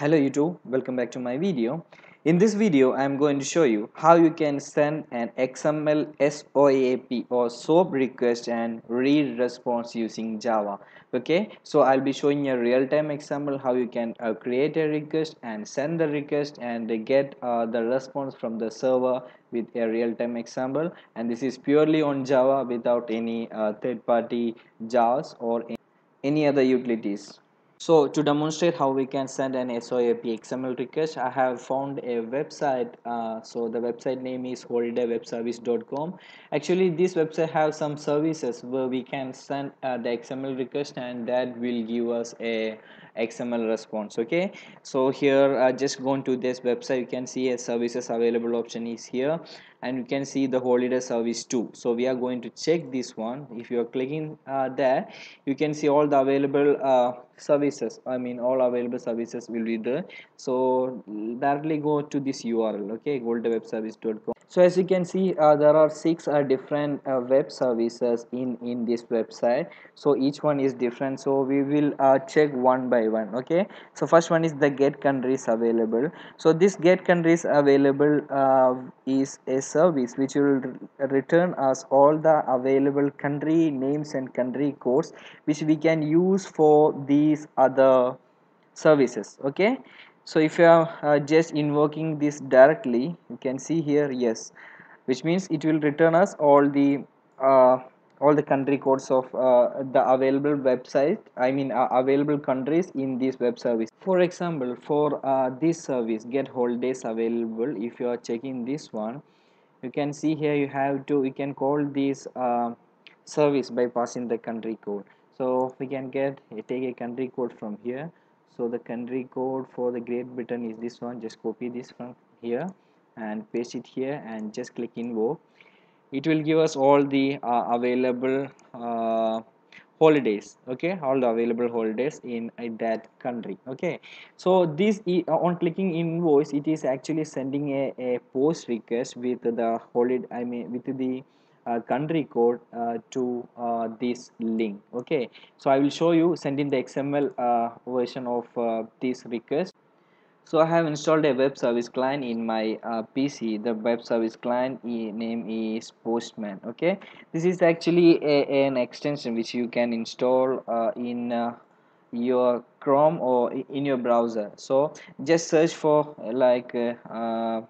Hello YouTube, welcome back to my video. In this video, I am going to show you how you can send an XML SOAP or SOAP request and read response using Java. Okay, so I'll be showing a real-time example how you can uh, create a request and send the request and get uh, the response from the server with a real-time example. And this is purely on Java without any uh, third-party JARs or any other utilities. So to demonstrate how we can send an SOAP XML request, I have found a website. Uh, so the website name is holidaywebservice.com. Actually, this website has some services where we can send uh, the XML request and that will give us a XML response. Okay. So here, uh, just go to this website. You can see a services available option is here and you can see the holiday service too so we are going to check this one if you are clicking uh, there you can see all the available uh, services i mean all available services will be there so directly go to this url okay holidaywebservice.com so as you can see uh, there are six uh, different uh, web services in in this website. So each one is different. So we will uh, check one by one okay? So first one is the get countries available. So this get countries available is a service which will return us all the available country names and country codes which we can use for these other services okay so if you are uh, just invoking this directly you can see here yes which means it will return us all the uh, all the country codes of uh, the available website i mean uh, available countries in this web service. For example for uh, this service get holidays available if you are checking this one you can see here you have to you can call this uh, service by passing the country code. So we can get take a country code from here so the country code for the Great Britain is this one. Just copy this from here and paste it here and just click invoke it will give us all the uh, available uh, holidays okay? All the available holidays in, that country okay? So this uh, on clicking invoke it is actually sending a, a post request with the holiday i mean with the country code uh, to uh, this link. Okay. So i will show you sending the xml uh, version of uh, this request. So I have installed a web service client in my uh, PC the web service client e name is Postman. Okay. This is actually a, an extension which you can install uh, in uh, your Chrome or in your browser. So just search for like uh, uh,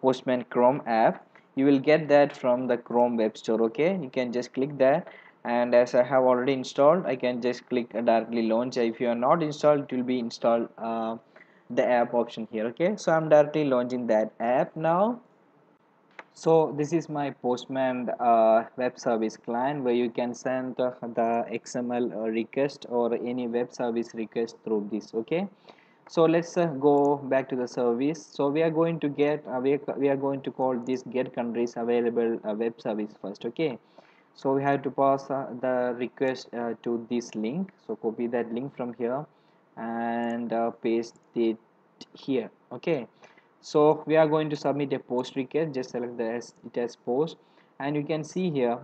Postman Chrome app you will get that from the Chrome web store okay? You can just click that. And as I have already installed I can just click directly launch. If you are not installed it will be installed uh, the app option here okay? So i'm directly launching that app now. So this is my postman uh, web service client where you can send the xml uh, request or any web service request through this okay so let's uh, go back to the service. So we are going to get uh, we, are, we are going to call this get countries available uh, web service first okay? So we have to pass the request to this link. So copy that link from here and uh, paste it here okay? So we are going to submit a post request. Just select the as it as post. And you can see here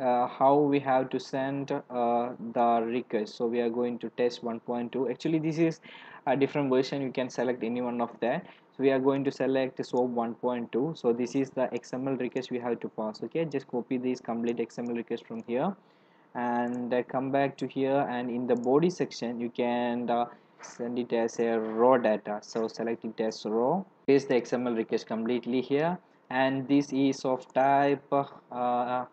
uh, how we have to send uh, the request. So we are going to test 1.2 actually this is a different version. You can select any one of that. So we are going to select SOAP 1.2 so this is the XML request we have to pass. Okay just copy this complete XML request from here and uh, come back to here. And in the body section you can uh, send it as a raw data. So select it as raw. Paste the xml request completely here. And this is of type uh,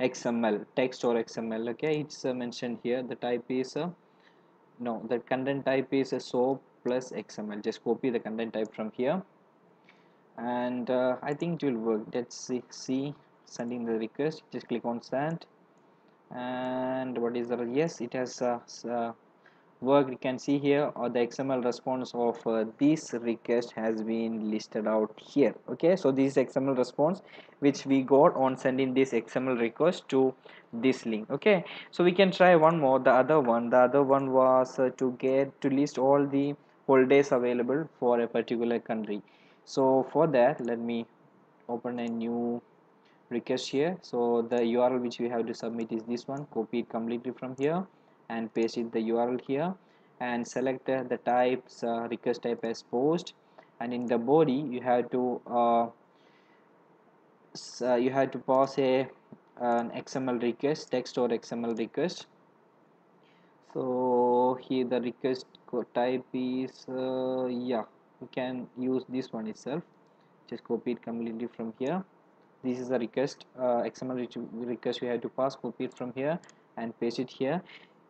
xml text or xml okay? It's uh, mentioned here. The type is uh, no the content type is a soap plus xml just copy the content type from here. And uh, i think it will work. Let's see, see. Sending the request. Just click on send. And what is the yes it has uh, uh, worked you can see here or the xml response of uh, this request has been listed out here okay? So this is xml response which we got on sending this xml request to this link okay? So we can try one more the other one. The other one was uh, to get to list all the holidays available for a particular country. So for that let me open a new request here. So the url which we have to submit is this one. Copy it completely from here and paste it the url here and select uh, the types uh, request type as post. And in the body you have to uh, uh, you have to pass a an XML request text or XML request. So here the request type is uh, yeah you can use this one itself. Just copy it completely from here. This is the request uh, XML request we have to pass copy it from here and paste it here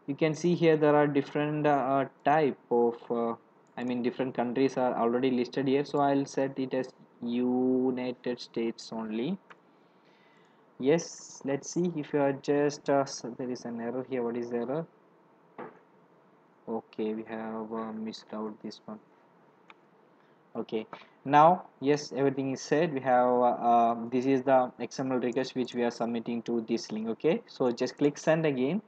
you can see here there are different uh, type of uh, I mean different countries are already listed here. So I'll set it as United States only. Yes let's see if you are just uh, so there is an error here. What is the error? Okay we have uh, missed out this one. Okay now yes everything is said. We have uh, um, this is the xml request which we are submitting to this link okay? So just click send again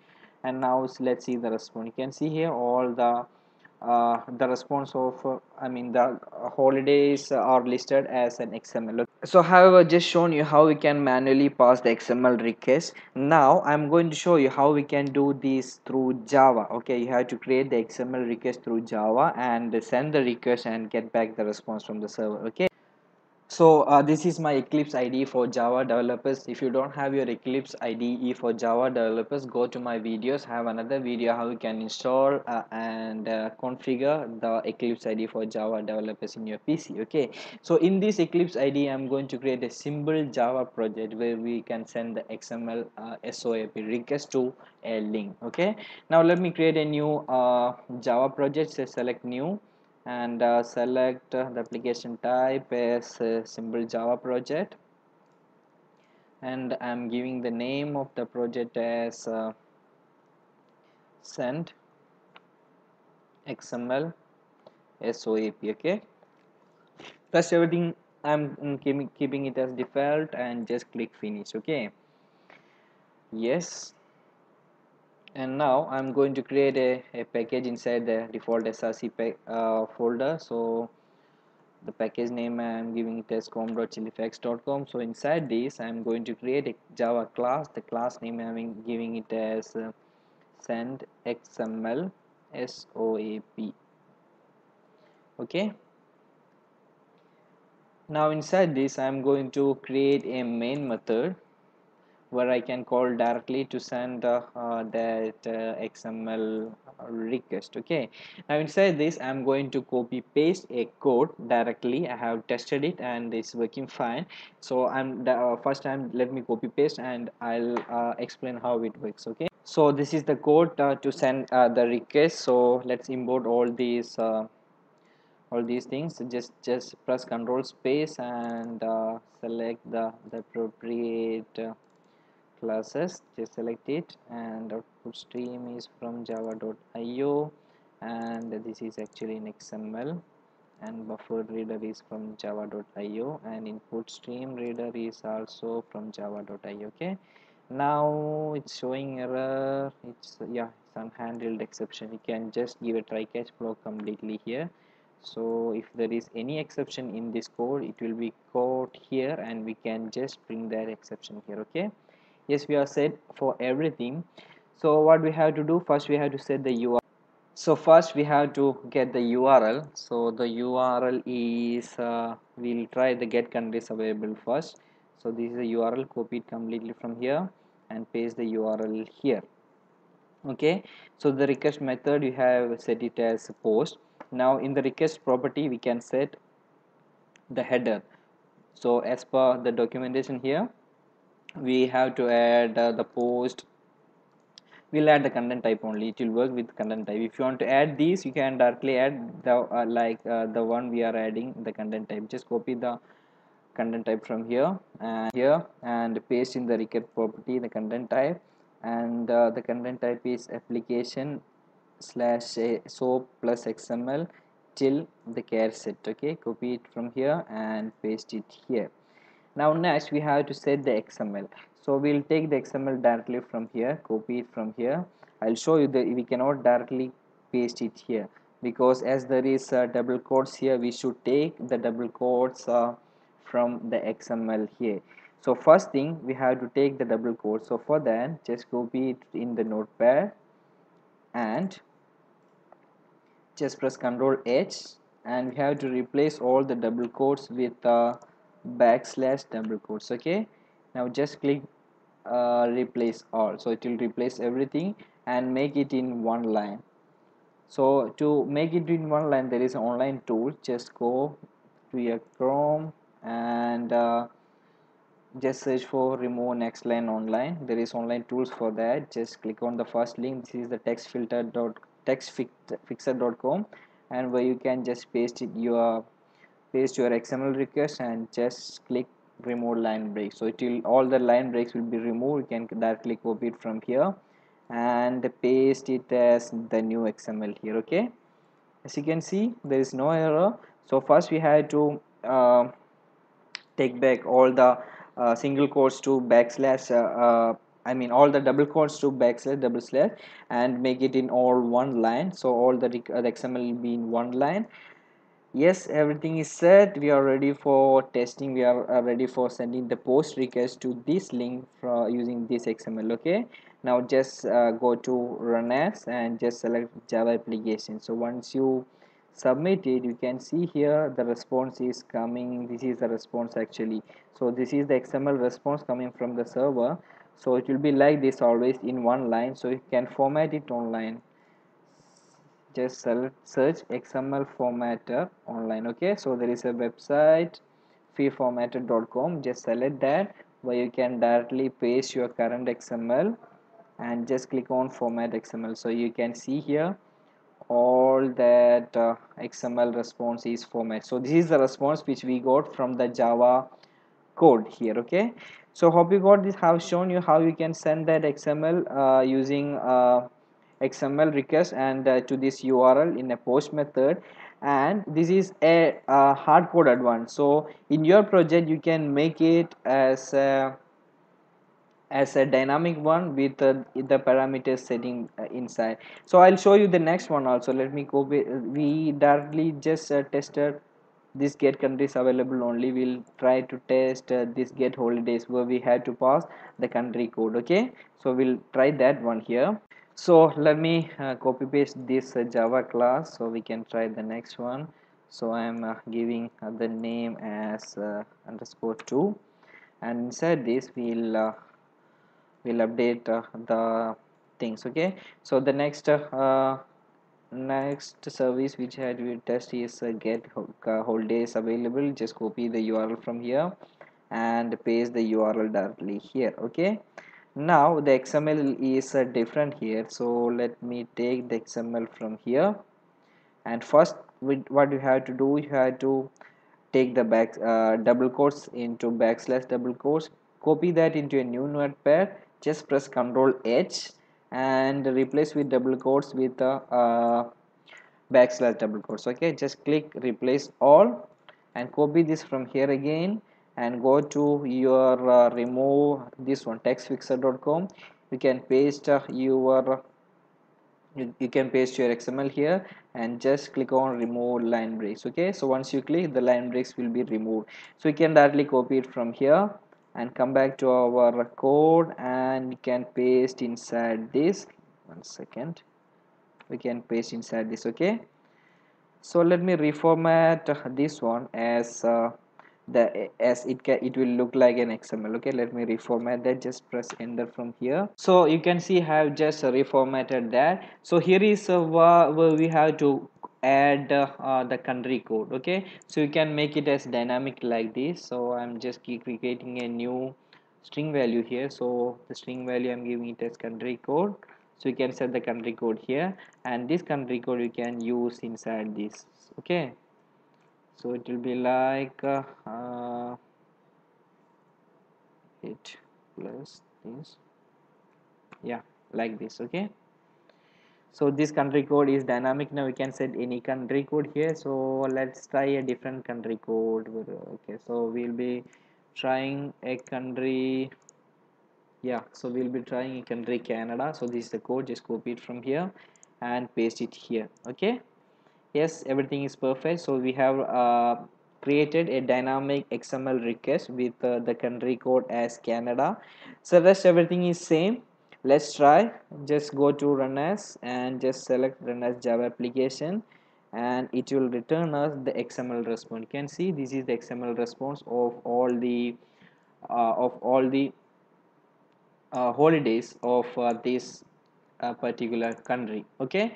and now let's see the response. You can see here all the uh, the response of uh, I mean the holidays are listed as an XML so however just shown you how we can manually pass the XML request? Now I'm going to show you how we can do this through Java. Okay you have to create the XML request through Java and send the request and get back the response from the server. Okay so uh, this is my eclipse ide for java developers. If you don't have your eclipse ide for java developers go to my videos. I have another video how you can install uh, and uh, configure the eclipse ide for java developers in your pc okay? So in this eclipse ide i'm going to create a simple java project where we can send the xml uh, soap request to a link okay? Now let me create a new uh, java project. So select new and uh, select uh, the application type as simple java project. And I'm giving the name of the project as uh, send XML SOAP okay? Plus everything. I'm keeping it as default and just click finish okay? Yes and now I'm going to create a, a package inside the default src uh, folder. So the package name I'm giving it as com.chillyfacts.com so inside this I'm going to create a java class. The class name I'm giving it as uh, send xml soap okay? Now inside this I'm going to create a main method where I can call directly to send uh, uh, that uh, XML request okay? Now inside this I'm going to copy paste a code directly. I have tested it and it's working fine. So I'm uh, first time let me copy paste and I'll uh, explain how it works okay? So this is the code to send the request. So let's import all these all these things. Just just press control space and select the, the appropriate classes just select it and output stream is from java.io and this is actually in xml and buffer reader is from java.io and input stream reader is also from java.io okay? Now it's showing error. It's yeah it's unhandled exception. You can just give a try catch block completely here. So if there is any exception in this code it will be caught here and we can just bring that exception here okay yes we are set for everything. So what we have to do first we have to set the URL so first we have to get the URL so the URL is uh, we'll try the get countries available first. So this is the URL copied completely from here and paste the URL here. Okay? So the request method you have set it as post. Now in the request property we can set the header. So as per the documentation here we have to add uh, the post. We'll add the content type only. It will work with content type. If you want to add these you can directly add the uh, like uh, the one we are adding the content type. Just copy the content type from here and here and paste in the record property the content type. And uh, the content type is application slash soap plus xml till the char set. Okay copy it from here and paste it here now next we have to set the xml so we'll take the xml directly from here copy it from here. I'll show you that we cannot directly paste it here. Because as there is uh, double quotes here we should take the double quotes uh, from the xml here. So first thing we have to take the double quotes. So for that just copy it in the notepad and just press ctrl h. And we have to replace all the double quotes with uh, backslash double quotes okay? Now just click uh, replace all. So it will replace everything and make it in one line. So to make it in one line there is an online tool. Just go to your chrome and uh, just search for remove next line online. There is online tools for that. Just click on the first link. This is the text filter dot textfixer.com and where you can just paste it your paste your xml request and just click remove line break. So it will all the line breaks will be removed. You can directly copy it from here and paste it as the new xml here okay? As you can see there is no error. So first we had to uh, take back all the uh, single quotes to backslash uh, uh, I mean all the double quotes to backslash double slash and make it in all one line. So all the, uh, the XML will be in one line yes everything is set. We are ready for testing. We are ready for sending the post request to this link for using this XML okay? Now just uh, go to run as and just select Java application. So once you submit it you can see here the response is coming. This is the response actually. So this is the xml response coming from the server. So it will be like this always in one line. So you can format it online just search xml formatter online okay? So there is a website freeformatter.com just select that where you can directly paste your current xml and just click on format xml so you can see here all that uh, xml response is format. So this is the response which we got from the java code here okay? So hope you got this have shown you how you can send that xml uh, using uh, xml request and uh, to this url in a post method. And this is a, a hard coded one so in your project you can make it as a as a dynamic one with uh, the parameters setting uh, inside. So i'll show you the next one also. Let me go we directly just uh, tested this get countries available only. We'll try to test uh, this get holidays where we had to pass the country code okay? So we'll try that one here so let me uh, copy paste this uh, java class so we can try the next one. So i am giving the name as underscore 2 and inside this we'll we'll update uh, the things okay? So the next uh, next service which had we test is uh, get holidays available. Just copy the url from here and paste the url directly here okay now the xml is uh, different here. So let me take the xml from here. And first with what you have to do you have to take the back uh, double quotes into backslash double quotes. Copy that into a new notepad just press ctrl h and replace with double quotes with a uh, backslash double quotes. Okay just click replace all and copy this from here again and go to your uh, remove this one textfixer.com you can paste uh, your you, you, can paste your xml here and just click on remove line breaks okay? So once you click the line breaks will be removed. So you can directly copy it from here and come back to our code and we can paste inside this. One second. We can paste inside this okay? So let me reformat this one as uh, the as it can it will look like an xml okay let me reformat that. Just press enter from here. So you can see I have just reformatted that. So here is uh, where we have to add uh, the country code. Okay so you can make it as dynamic like this. So i'm just creating a new string value here. So the string value i'm giving it as country code. So you can set the country code here. And this country code you can use inside this. Okay so it will be like uh, it plus this. Yeah like this okay? So this country code is dynamic. Now we can set any country code here. So let's try a different country code. Okay so we'll be trying a country yeah so we'll be trying a country Canada. So this is the code. Just copy it from here and paste it here okay yes everything is perfect. So we have uh, created a dynamic XML request with uh, the country code as Canada. So rest everything is same. Let's try. Just go to run as and just select run as java application and it will return us the xml response. You can see this is the xml response of all the uh, of all the uh, holidays of uh, this uh, particular country. Okay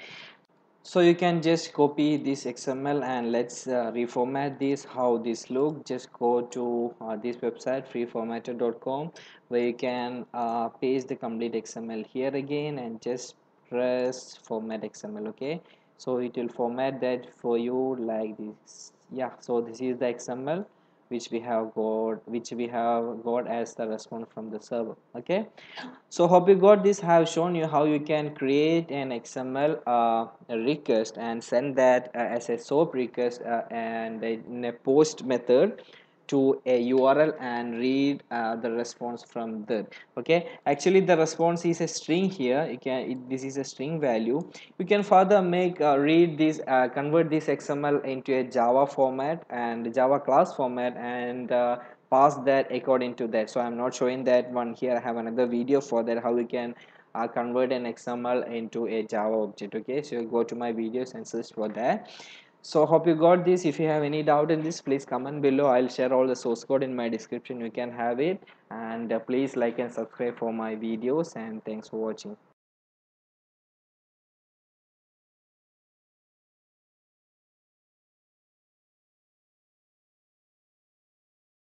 so you can just copy this xml and let's uh, reformat this how this look. Just go to uh, this website freeformatter.com where you can uh, paste the complete xml here again and just press format xml okay? So it will format that for you like this. Yeah so this is the xml which we have got which we have got as the response from the server okay? So hope you got this. I have shown you how you can create an xml uh, request and send that uh, as a soap request uh, and in a post method to a url and read uh, the response from there. Okay? Actually the response is a string here. You can it, this is a string value. You can further make uh, read this uh, convert this xml into a java format and java class format and uh, pass that according to that. So i'm not showing that one here. I have another video for that how we can uh, convert an xml into a java object. Okay? So go to my videos and search for that so hope you got this. If you have any doubt in this please comment below. I'll share all the source code in my description. You can have it. And uh, please like and subscribe for my videos. And thanks for watching